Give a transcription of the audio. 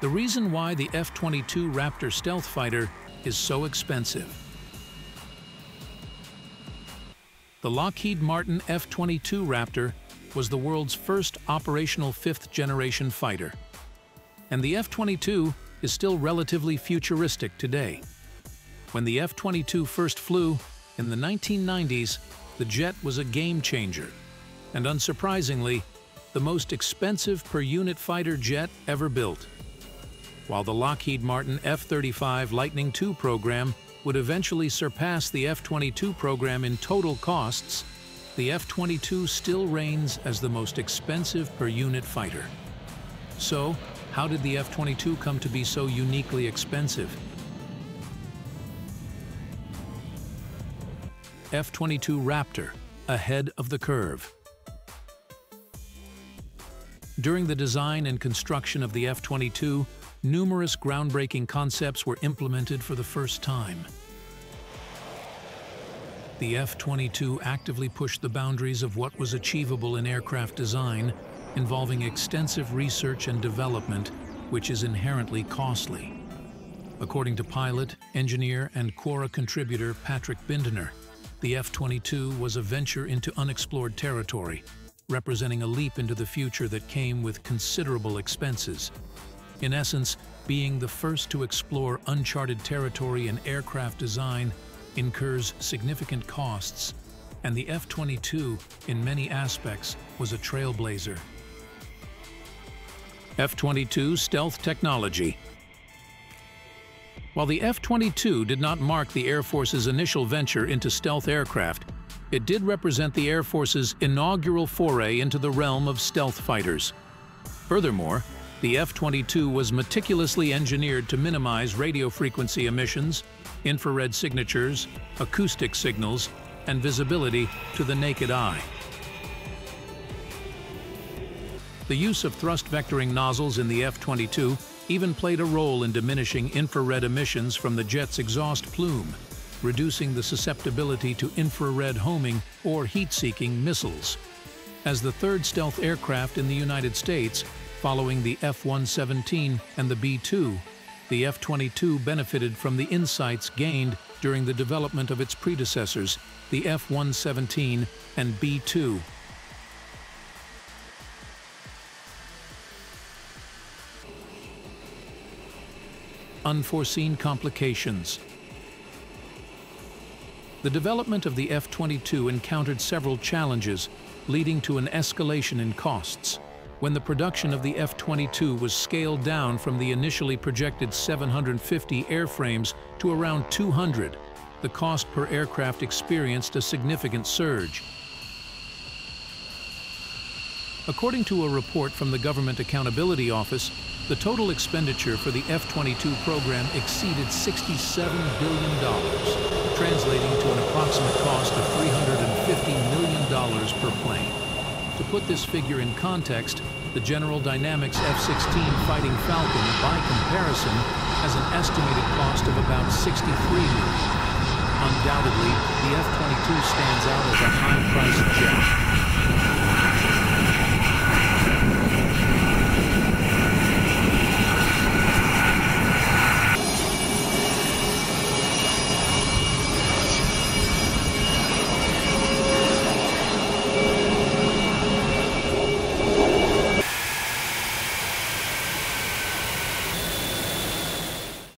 the reason why the F-22 Raptor stealth fighter is so expensive. The Lockheed Martin F-22 Raptor was the world's first operational fifth-generation fighter. And the F-22 is still relatively futuristic today. When the F-22 first flew, in the 1990s, the jet was a game-changer, and unsurprisingly, the most expensive per-unit fighter jet ever built. While the Lockheed Martin F-35 Lightning II program would eventually surpass the F-22 program in total costs, the F-22 still reigns as the most expensive per-unit fighter. So, how did the F-22 come to be so uniquely expensive? F-22 Raptor, ahead of the curve. During the design and construction of the F-22, numerous groundbreaking concepts were implemented for the first time. The F-22 actively pushed the boundaries of what was achievable in aircraft design, involving extensive research and development, which is inherently costly. According to pilot, engineer, and Quora contributor Patrick Bindner, the F-22 was a venture into unexplored territory, representing a leap into the future that came with considerable expenses, in essence, being the first to explore uncharted territory in aircraft design incurs significant costs, and the F-22, in many aspects, was a trailblazer. F-22 Stealth Technology While the F-22 did not mark the Air Force's initial venture into stealth aircraft, it did represent the Air Force's inaugural foray into the realm of stealth fighters. Furthermore, the F-22 was meticulously engineered to minimize radio frequency emissions, infrared signatures, acoustic signals, and visibility to the naked eye. The use of thrust vectoring nozzles in the F-22 even played a role in diminishing infrared emissions from the jet's exhaust plume, reducing the susceptibility to infrared homing or heat-seeking missiles. As the third stealth aircraft in the United States, Following the F-117 and the B-2, the F-22 benefited from the insights gained during the development of its predecessors, the F-117 and B-2. Unforeseen complications The development of the F-22 encountered several challenges, leading to an escalation in costs when the production of the F-22 was scaled down from the initially projected 750 airframes to around 200, the cost per aircraft experienced a significant surge. According to a report from the Government Accountability Office, the total expenditure for the F-22 program exceeded $67 billion, translating to an approximate cost of $350 million per plane. To put this figure in context, the General Dynamics F-16 Fighting Falcon, by comparison, has an estimated cost of about 63 million. Undoubtedly, the F-22 stands out as a high-priced jet.